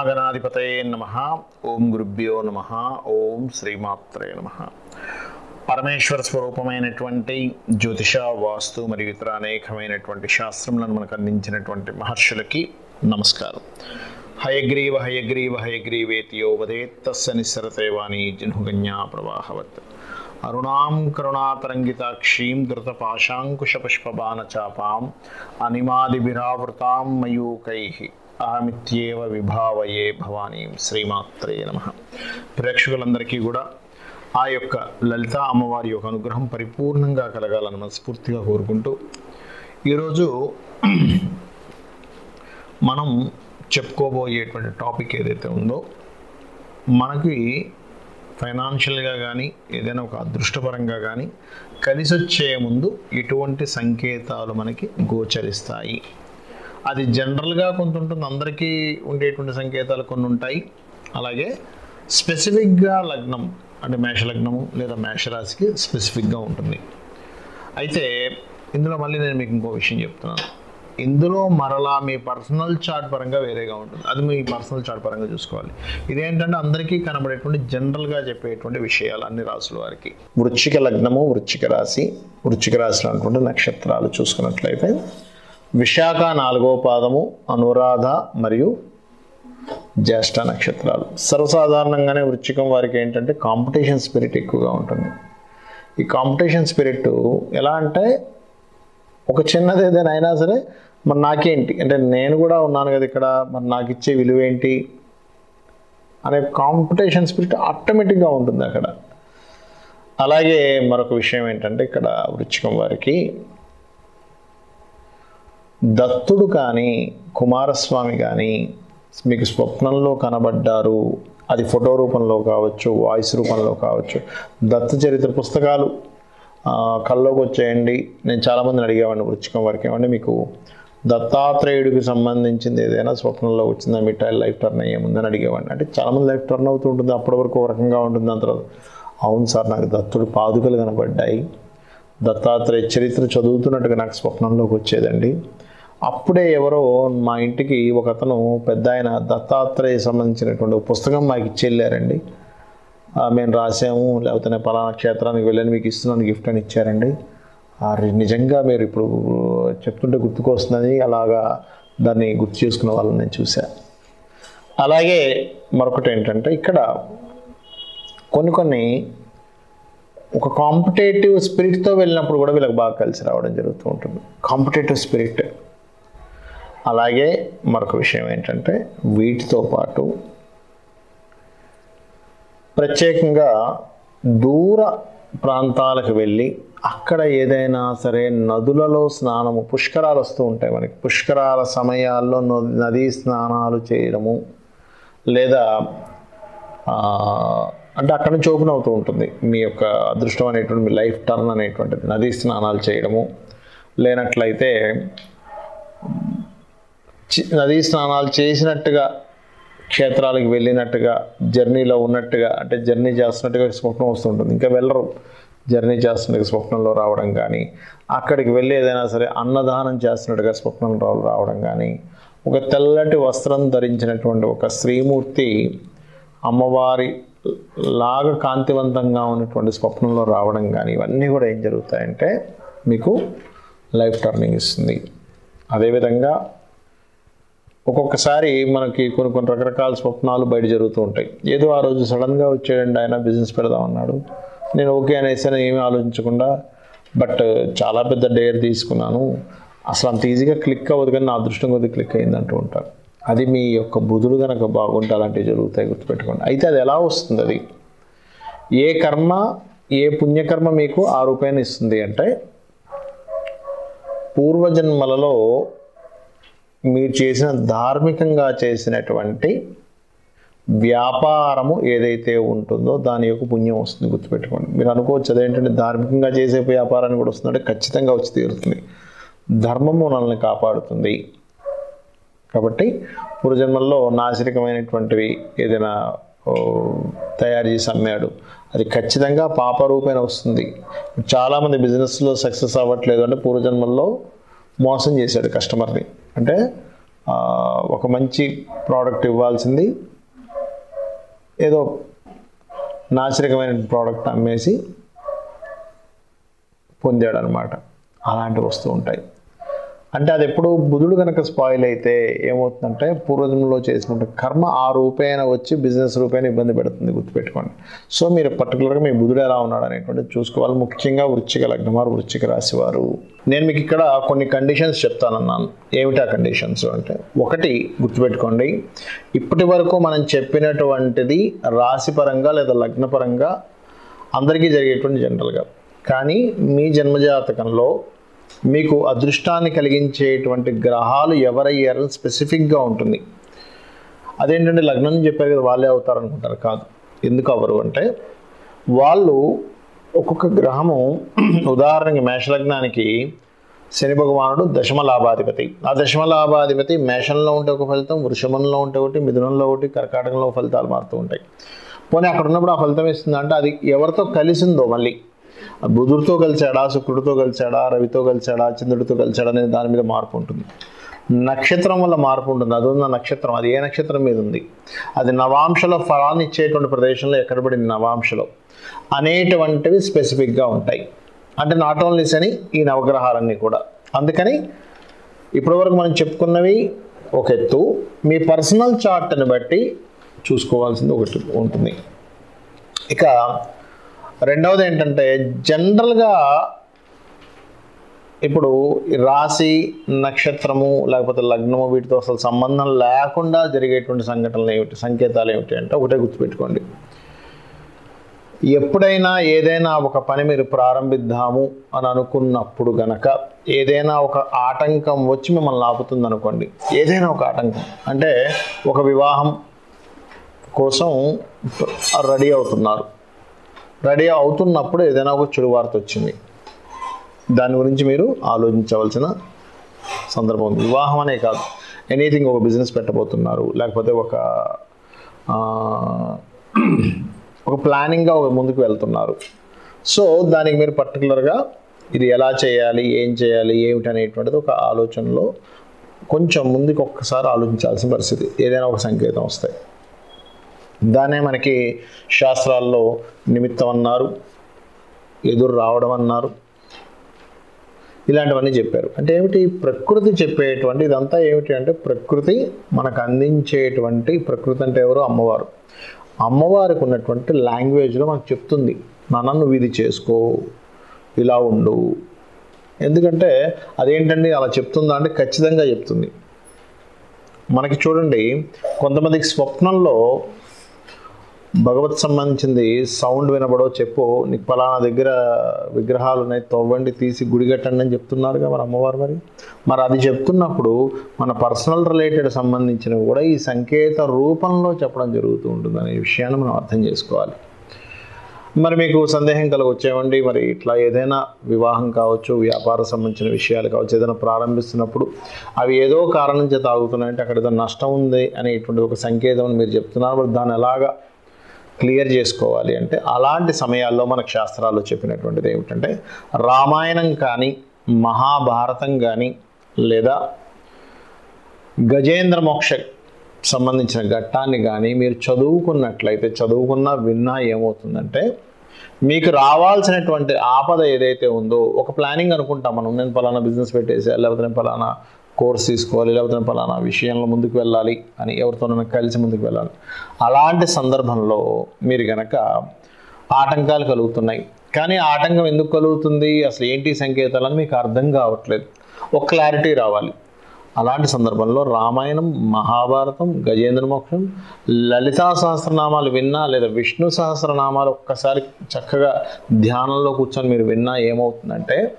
మహాగణాధిపతయే నమ. ఓం గురుభ్యో నమ. ఓం శ్రీమాత్రే నమ. పరమేశ్వర స్వరూపమైనటువంటి జ్యోతిష వాస్తు మరియు ఇతర అనేకమైనటువంటి శాస్త్రములను మనకు అందించినటువంటి మహర్షులకి నమస్కారం. హయగ్రీవ హయగ్రీవ హయగ్రీవేతియో వదేత్తస్య నిస్సరతే వాణి జన్హుగన్యా ప్రవాహవత్. అరుణాం కరుణాతరంగితాక్షీం ధృతపాశాంకుశపుష్పబాణచాపాం అనిమాదిభిరావృతాం మయూకై. ఆమిత్యేవ విభావయే భవానీ శ్రీమాత్రే నమ. ప్రేక్షకులందరికీ కూడా ఆ యొక్క లలిత అమ్మవారి యొక్క అనుగ్రహం పరిపూర్ణంగా కలగాలని మనస్ఫూర్తిగా కోరుకుంటూ ఈరోజు మనం చెప్పుకోబోయేటువంటి టాపిక్ ఏదైతే ఉందో మనకి ఫైనాన్షియల్గా కానీ ఏదైనా ఒక అదృష్టపరంగా కానీ కలిసి వచ్చే ముందు ఎటువంటి సంకేతాలు మనకి గోచరిస్తాయి. అది జనరల్గా కొంత ఉంటుంది. అందరికీ ఉండేటువంటి సంకేతాలు కొన్ని ఉంటాయి. అలాగే స్పెసిఫిక్గా లగ్నం అంటే మేషలగ్నము లేదా మేషరాశికి స్పెసిఫిక్గా ఉంటుంది. అయితే ఇందులో మళ్ళీ నేను మీకు ఇంకో విషయం చెప్తున్నాను. ఇందులో మరలా మీ పర్సనల్ చార్ట్ పరంగా వేరేగా ఉంటుంది. అది మీ పర్సనల్ చార్ట్ పరంగా చూసుకోవాలి. ఇదేంటంటే అందరికీ కనబడేటువంటి జనరల్గా చెప్పేటువంటి విషయాలు అన్ని రాసుల వారికి. వృచ్చిక లగ్నము వృచ్చిక రాశి వృచ్చిక రాశిలో అనుకుంటే నక్షత్రాలు చూసుకున్నట్లయితే విశాఖ నాలుగో పాదము అనురాధ మరియు జ్యేష్ఠ నక్షత్రాలు. సర్వసాధారణంగానే వృచ్చికం వారికి ఏంటంటే కాంపిటీషన్ స్పిరిట్ ఎక్కువగా ఉంటుంది. ఈ కాంపిటీషన్ స్పిరిట్ ఎలా అంటే ఒక చిన్నది ఏదైనా అయినా సరే మరి నాకేంటి? అంటే నేను కూడా ఉన్నాను కదా ఇక్కడ మరి నాకు ఇచ్చే విలువ ఏంటి? అనే కాంపిటీషన్ స్పిరిట్ ఆటోమేటిక్గా ఉంటుంది అక్కడ. అలాగే మరొక విషయం ఏంటంటే ఇక్కడ వృచ్చికం వారికి దత్తుడు కానీ కుమారస్వామి కానీ మీకు స్వప్నంలో కనబడ్డారు. అది ఫోటో రూపంలో కావచ్చు వాయిస్ రూపంలో కావచ్చు. దత్త చరిత్ర పుస్తకాలు కల్లోకి వచ్చేయండి. నేను చాలామందిని అడిగేవాడిని వృచ్చికం వరకు. ఏమంటే మీకు దత్తాత్రేయుడికి సంబంధించింది ఏదైనా స్వప్నంలో వచ్చిందా? మీ టైల్ లైఫ్ టర్న్ అయ్యేముందని అడిగేవాడిని. అంటే చాలామంది లైఫ్ టర్న్ అవుతూ ఉంటుంది. అప్పటి వరకు ఒక రకంగా ఉంటుంది దాని తర్వాత అవును సార్ నాకు దత్తుడు పాదుకలు కనబడ్డాయి. దత్తాత్రేయ చరిత్ర చదువుతున్నట్టుగా నాకు స్వప్నంలోకి వచ్చేదండి. అప్పుడే ఎవరో మా ఇంటికి ఒక అతను పెద్ద ఆయన దత్తాత్రేయ సంబంధించినటువంటి పుస్తకం మాకు ఇచ్చి వెళ్ళారండి. మేము రాసాము లేకపోతే నేను పలానా క్షేత్రానికి వెళ్ళని మీకు ఇస్తున్నాను గిఫ్ట్ అని ఇచ్చారండి. నిజంగా మీరు ఇప్పుడు చెప్తుంటే గుర్తుకొస్తుందని అలాగా దాన్ని గుర్తు చేసుకున్న వాళ్ళని నేను చూశాను అలాగే మరొకటి ఏంటంటే ఇక్కడ కొన్ని కొన్ని ఒక కాంపిటేటివ్ స్పిరిట్తో వెళ్ళినప్పుడు కూడా వీళ్ళకి బాగా కలిసి రావడం జరుగుతూ ఉంటుంది. Competitive spirit. అలాగే మరొక విషయం ఏంటంటే వీటితో పాటు ప్రత్యేకంగా దూర ప్రాంతాలకు వెళ్ళి అక్కడ ఏదైనా సరే నదులలో స్నానము పుష్కరాలు వస్తూ ఉంటాయి మనకి. పుష్కరాల సమయాల్లో నది- నదీ స్నానాలు చేయడము లేదా అంటే అక్కడ నుంచి ఓపెన్ అవుతూ ఉంటుంది. మీ యొక్క అదృష్టం అనేటువంటి మీ లైఫ్ టర్న్ అనేటువంటిది. నదీ స్నానాలు చేయడము లేనట్లయితే నదీ స్నానాలు చేసినట్టుగా క్షేత్రాలకు వెళ్ళినట్టుగా జర్నీలో ఉన్నట్టుగా అంటే జర్నీ చేస్తున్నట్టుగా స్వప్నం వస్తుంటుంది. ఇంకా వెళ్ళరు. జర్నీ చేస్తున్నట్టుగా స్వప్నంలో రావడం కానీ అక్కడికి వెళ్ళి ఏదైనా సరే అన్నదానం చేస్తున్నట్టుగా స్వప్నంలో రావడం కానీ ఒక తెల్లటి వస్త్రం ధరించినటువంటి ఒక శ్రీమూర్తి అమ్మవారి లాగా కాంతివంతంగా ఉన్నటువంటి స్వప్నంలో రావడం కానీ ఇవన్నీ కూడా ఏం జరుగుతాయంటే మీకు లైఫ్ టర్నింగ్ ఇస్తుంది. అదేవిధంగా ఒక్కొక్కసారి మనకి కొన్ని కొన్ని రకరకాల స్వప్నాలు బయట జరుగుతూ ఉంటాయి. ఏదో ఆ రోజు సడన్గా వచ్చేయండి ఆయన బిజినెస్ పెడదామన్నాడు నేను ఓకే అనేసి అని ఏమీ ఆలోచించకుండా బట్ చాలా పెద్ద డేర్ తీసుకున్నాను. అసలు అంత ఈజీగా క్లిక్ అవ్వదు కానీ నా అదృష్టం కొద్ది క్లిక్ అయింది అంటూ ఉంటారు. అది మీ యొక్క బుధుడు కనుక బాగుంటే అలాంటివి జరుగుతాయి గుర్తుపెట్టుకోండి. అయితే అది ఎలా వస్తుంది అది? ఏ కర్మ ఏ పుణ్యకర్మ మీకు ఆ రూపాయని ఇస్తుంది అంటే పూర్వజన్మలలో మీరు చేసిన ధార్మికంగా చేసినటువంటి వ్యాపారము ఏదైతే ఉంటుందో దాని యొక్క పుణ్యం వస్తుంది గుర్తుపెట్టుకోండి. మీరు అనుకోవచ్చు అదేంటంటే ధార్మికంగా చేసే వ్యాపారాన్ని కూడా వస్తుందంటే ఖచ్చితంగా వచ్చి తీరుతుంది. ధర్మము మనల్ని కాపాడుతుంది. కాబట్టి పూర్వజన్మల్లో నాసిరకమైనటువంటివి ఏదైనా తయారు చేసి అమ్మాడు అది ఖచ్చితంగా పాపరూపేణ వస్తుంది. చాలామంది బిజినెస్లో సక్సెస్ అవ్వట్లేదు అంటే పూర్వజన్మల్లో మోసం చేశాడు కస్టమర్ని. అంటే ఒక మంచి ప్రోడక్ట్ ఇవ్వాల్సింది. ఏదో నాశరికమైన ప్రోడక్ట్ అమ్మేసి పొందాడు అనమాట అలాంటివి వస్తూ ఉంటాయి అంటే అది ఎప్పుడు బుధుడు కనుక స్పాయిల్ అయితే ఏమవుతుందంటే పూర్వజంలో చేసినట్టు కర్మ ఆ రూపేణ వచ్చి బిజినెస్ రూపేణ ఇబ్బంది పెడుతుంది గుర్తుపెట్టుకోండి. సో మీరు పర్టికులర్గా మీ బుధుడు ఎలా ఉన్నాడు అనేటువంటిది చూసుకోవాలి. ముఖ్యంగా వృచ్చిక లగ్నం వారు వృచ్చిక రాశి వారు. నేను మీకు ఇక్కడ కొన్ని కండిషన్స్ చెప్తానన్నాను. ఏమిటి ఆ కండిషన్స్ అంటే? ఒకటి గుర్తుపెట్టుకోండి. ఇప్పటి వరకు మనం చెప్పినటువంటిది రాశిపరంగా లేదా లగ్నపరంగా అందరికీ జరిగేటువంటి జనరల్గా కానీ మీ జన్మజాతకంలో మీకు అదృష్టాన్ని కలిగించేటువంటి గ్రహాలు ఎవరయ్యారని స్పెసిఫిక్గా ఉంటుంది. అదేంటంటే లగ్నం అని చెప్పారు కదా వాళ్ళే అవుతారు అనుకుంటారు కాదు. ఎందుకు అవ్వరు అంటే వాళ్ళు ఒక్కొక్క గ్రహము ఉదాహరణకి మేషలగ్నానికి శని భగవానుడు దశమ లాభాధిపతి ఆ దశమ లాభాధిపతి మేషంలో ఉంటే ఒక ఫలితం వృషభంలో ఉంటే ఒకటి మిథునంలో ఒకటి కర్కాటకంలో ఫలితాలు మారుతూ ఉంటాయి. పోనీ అక్కడ ఉన్నప్పుడు ఆ ఫలితం ఇస్తుందంటే అది ఎవరితో కలిసిందో మళ్ళీ. బుధుడితో కలిసాడా శుక్రుడితో కలిసాడా రవితో కలిసాడా చంద్రుడితో కలిసాడా అనేది దాని మీద మార్పు ఉంటుంది. నక్షత్రం వల్ల మార్పు ఉంటుంది. అది ఉన్న నక్షత్రం. అది ఏ నక్షత్రం మీద ఉంది? అది నవాంశలో ఫలాన్ని ఇచ్చేటువంటి ప్రదేశంలో ఎక్కడ పడింది? నవాంశలో. అనేటువంటివి స్పెసిఫిక్గా ఉంటాయి. అంటే నాట్ ఓన్లీ శని ఈ నవగ్రహాలన్నీ కూడా. అందుకని ఇప్పటివరకు మనం చెప్పుకున్నవి ఒక ఎత్తు. మీ పర్సనల్ చార్ట్ని బట్టి చూసుకోవాల్సింది ఒకటి ఉంటుంది. ఇక రెండవది ఏంటంటే జనరల్గా ఇప్పుడు రాశి నక్షత్రము లేకపోతే లగ్నము వీటితో అసలు సంబంధం లేకుండా జరిగేటువంటి సంఘటనలు ఏమిటి సంకేతాలు ఏమిటి అంటే ఒకటే గుర్తుపెట్టుకోండి. ఎప్పుడైనా ఏదైనా ఒక పని మీరు ప్రారంభిద్దాము అని అనుకున్నప్పుడు గనక ఏదైనా ఒక ఆటంకం వచ్చి మిమ్మల్ని ఆపుతుంది అనుకోండి. ఏదైనా ఒక ఆటంకం. అంటే ఒక వివాహం కోసం రెడీ అవుతున్నారు. రెడీ అవుతున్నప్పుడు ఏదైనా ఒక చెడు వార్త వచ్చింది. దాని గురించి మీరు ఆలోచించవలసిన సందర్భం ఉంది. వివాహం అనే కాదు. ఎనీథింగ్ ఒక బిజినెస్ పెట్టబోతున్నారు. లేకపోతే ఒక ఒక ప్లానింగ్గా ఒక ముందుకు వెళ్తున్నారు. సో దానికి మీరు పర్టికులర్గా ఇది ఎలా చేయాలి ఏం చేయాలి ఏమిటి అనేటువంటిది ఒక ఆలోచనలో కొంచెం ముందుకు ఒక్కసారి ఆలోచించాల్సిన పరిస్థితి. ఏదైనా ఒక సంకేతం వస్తాయి. దాన్నే మనకి శాస్త్రాల్లో నిమిత్తం అన్నారు ఎదురు రావడం అన్నారు ఇలాంటివన్నీ చెప్పారు. అంటే ఏమిటి? ప్రకృతి చెప్పేటువంటి ఇదంతా ఏమిటి అంటే ప్రకృతి మనకు అందించేటువంటి ప్రకృతి అంటే ఎవరు? అమ్మవారు. అమ్మవారికి ఉన్నటువంటి లాంగ్వేజ్లో మనకు చెప్తుంది నాన్న నువ్వు ఇది చేసుకో ఇలా ఉండు. ఎందుకంటే అదేంటండి? అలా చెప్తుందా అంటే ఖచ్చితంగా చెప్తుంది. మనకి చూడండి కొంతమందికి స్వప్నంలో భగవత్ సంబంధించింది సౌండ్ వినబడో చెప్పు. నీకు పలానా దగ్గర విగ్రహాలు ఉన్నాయి తవ్వండి తీసి గుడి కట్టండి అని చెప్తున్నారుగా మరి అమ్మవారు మరి. మరి అది చెప్తున్నప్పుడు మన పర్సనల్ రిలేటెడ్ సంబంధించినవి కూడా ఈ సంకేత రూపంలో చెప్పడం జరుగుతూ ఉంటుంది అనే విషయాన్ని మనం అర్థం చేసుకోవాలి. మరి మీకు సందేహం కలగొచ్చేవండి. మరి ఇట్లా ఏదైనా వివాహం కావచ్చు వ్యాపార సంబంధించిన విషయాలు కావచ్చు ఏదైనా ప్రారంభిస్తున్నప్పుడు అవి ఏదో కారణం చేత ఆగుతున్నాయంటే అక్కడ ఏదో నష్టం ఉంది అనేటువంటి ఒక సంకేతం అని మీరు చెప్తున్నారు. మరి దాని ఎలాగా క్లియర్ చేసుకోవాలి అంటే అలాంటి సమయాల్లో మనకు శాస్త్రాల్లో చెప్పినటువంటిది ఏమిటంటే రామాయణం కానీ మహాభారతం కానీ లేదా గజేంద్ర మోక్ష సంబంధించిన ఘట్టాన్ని కానీ మీరు చదువుకున్నట్లయితే చదువుకున్నా విన్నా ఏమవుతుందంటే మీకు రావాల్సినటువంటి ఆపద ఏదైతే ఉందో ఒక ప్లానింగ్ అనుకుంటాం మనం నేను పలానా బిజినెస్ పెట్టేసా లేకపోతే నేను పలానా కోర్స్ తీసుకోవాలి లేకపోతే పలానా విషయంలో ముందుకు వెళ్ళాలి అని ఎవరితోనైనా కలిసి ముందుకు వెళ్ళాలి. అలాంటి సందర్భంలో మీరు కనుక ఆటంకాలు కలుగుతున్నాయి. కానీ ఆటంకం ఎందుకు కలుగుతుంది? అసలు ఏంటి సంకేతాలని మీకు అర్థం కావట్లేదు. ఒక క్లారిటీ రావాలి. అలాంటి సందర్భంలో రామాయణం మహాభారతం గజేంద్ర మోక్షం లలితా సహస్రనామాలు విన్నా లేదా విష్ణు సహస్రనామాలు ఒక్కసారి చక్కగా ధ్యానంలో కూర్చొని మీరు విన్నా ఏమవుతుందంటే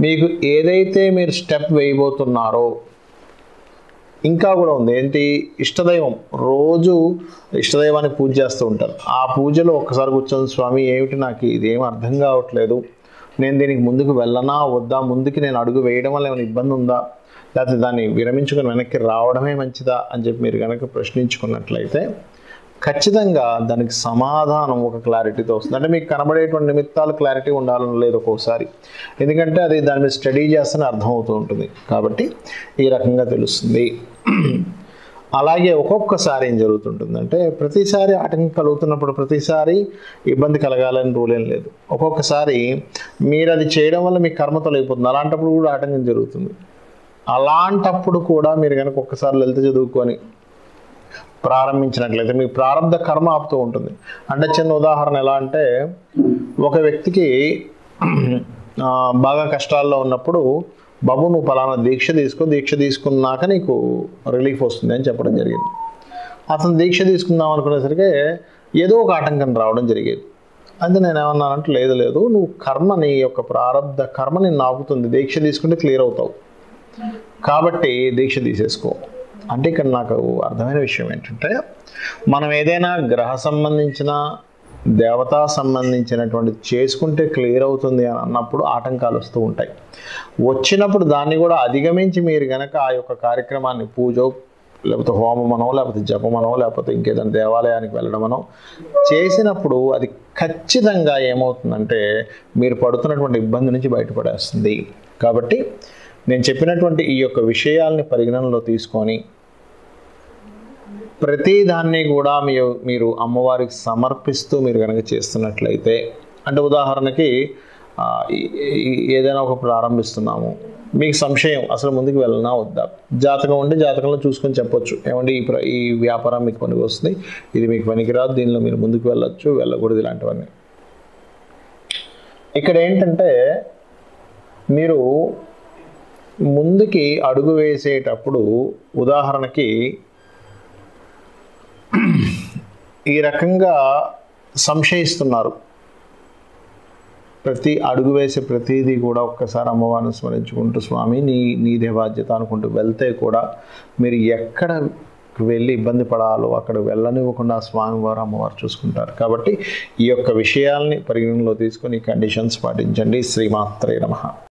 మీకు ఏదైతే మీరు స్టెప్ వేయబోతున్నారో ఇంకా కూడా ఉంది. ఏంటి? ఇష్టదైవం. రోజు ఇష్టదైవాన్ని పూజ చేస్తూ ఉంటారు. ఆ పూజలో ఒక్కసారి కూర్చొని స్వామి ఏమిటి నాకు ఇదేం అర్థం కావట్లేదు? నేను దీనికి ముందుకు వెళ్ళనా? వద్దా? ముందుకి నేను అడుగు వేయడం వల్ల ఏమైనా ఇబ్బంది ఉందా? లేకపోతే దాన్ని విరమించుకొని వెనక్కి రావడమే మంచిదా? అని చెప్పి మీరు కనుక ప్రశ్నించుకున్నట్లయితే ఖచ్చితంగా దానికి సమాధానం ఒక క్లారిటీతో వస్తుంది. అంటే మీకు కనబడేటువంటి నిమిత్తాలు క్లారిటీ ఉండాలని లేదు ఒక్కోసారి. ఎందుకంటే అది దాని మీద స్టడీ చేస్తేనే అర్థమవుతూ ఉంటుంది. కాబట్టి ఈ రకంగా తెలుస్తుంది. అలాగే ఒక్కొక్కసారి ఏం జరుగుతుంటుందంటే ప్రతిసారి ఆటంకం కలుగుతున్నప్పుడు ప్రతిసారి ఇబ్బంది కలగాలని రూల్ ఏం లేదు. ఒక్కొక్కసారి మీరు అది చేయడం వల్ల మీ కర్మ తొలగిపోతుంది. అలాంటప్పుడు కూడా ఆటంకం జరుగుతుంది. అలాంటప్పుడు కూడా మీరు కనుక ఒక్కసారి లలిత చదువుకొని ప్రారంభించినట్లయితే మీ ప్రారంభ కర్మ ఆపుతూ ఉంటుంది. అంటే చిన్న ఉదాహరణ ఎలా అంటే ఒక వ్యక్తికి బాగా కష్టాల్లో ఉన్నప్పుడు బాబు నువ్వు పలానా దీక్ష తీసుకో దీక్ష తీసుకున్నాక నీకు రిలీఫ్ వస్తుంది అని చెప్పడం జరిగింది. అతను దీక్ష తీసుకుందాం అనుకునేసరికి ఏదో ఒక ఆటంకం రావడం జరిగేది. అయితే నేను ఏమన్నానంటే లేదు లేదు నువ్వు కర్మ నీ యొక్క ప్రారంభ కర్మ నిన్ను ఆపుతుంది. దీక్ష తీసుకుంటే క్లియర్ అవుతావు. కాబట్టి దీక్ష తీసేసుకో. అంటే ఇక్కడ నాకు అర్థమైన విషయం ఏంటంటే మనం ఏదైనా గ్రహ సంబంధించిన దేవతా సంబంధించినటువంటి చేసుకుంటే క్లియర్ అవుతుంది అని అన్నప్పుడు ఆటంకాలు వస్తూ ఉంటాయి. వచ్చినప్పుడు దాన్ని కూడా అధిగమించి మీరు గనక ఆ యొక్క కార్యక్రమాన్ని పూజో లేకపోతే హోమమనో లేకపోతే జపమనో లేకపోతే ఇంకేదైనా దేవాలయానికి వెళ్ళడమనో చేసినప్పుడు అది ఖచ్చితంగా ఏమవుతుందంటే మీరు పడుతున్నటువంటి ఇబ్బంది నుంచి బయటపడేస్తుంది. కాబట్టి నేను చెప్పినటువంటి ఈ యొక్క విషయాల్ని పరిగణనలో తీసుకొని ప్రతి దాన్ని కూడా మీ మీరు అమ్మవారికి సమర్పిస్తూ మీరు కనుక చేస్తున్నట్లయితే అంటే ఉదాహరణకి ఏదైనా ఒక ప్రారంభిస్తున్నాము. మీకు సంశయం అసలు ముందుకు వెళ్ళనా వద్దా? జాతకం ఉంటే జాతకంలో చూసుకొని చెప్పొచ్చు. ఏమంటే ఈ ప్ర- ఈ వ్యాపారం మీకు పనికి వస్తుంది ఇది మీకు పనికిరాదు దీనిలో మీరు ముందుకు వెళ్ళొచ్చు వెళ్ళకూడదు ఇలాంటివన్నీ. ఇక్కడ ఏంటంటే మీరు ముందుకి అడుగు వేసేటప్పుడు ఉదాహరణకి ఈ రకంగా సంశయిస్తున్నారు. ప్రతి అడుగు వేసే ప్రతిదీ కూడా ఒక్కసారి అమ్మవారిని స్మరించుకుంటూ స్వామి నీ నీదే బాధ్యత అనుకుంటూ వెళ్తే కూడా మీరు ఎక్కడ వెళ్ళి ఇబ్బంది పడాలో అక్కడ వెళ్ళనివ్వకుండా స్వామివారు అమ్మవారు చూసుకుంటారు. కాబట్టి ఈ యొక్క విషయాల్ని పరిగణనలో తీసుకొని కండిషన్స్ పాటించండి. శ్రీమాత్రే నమః.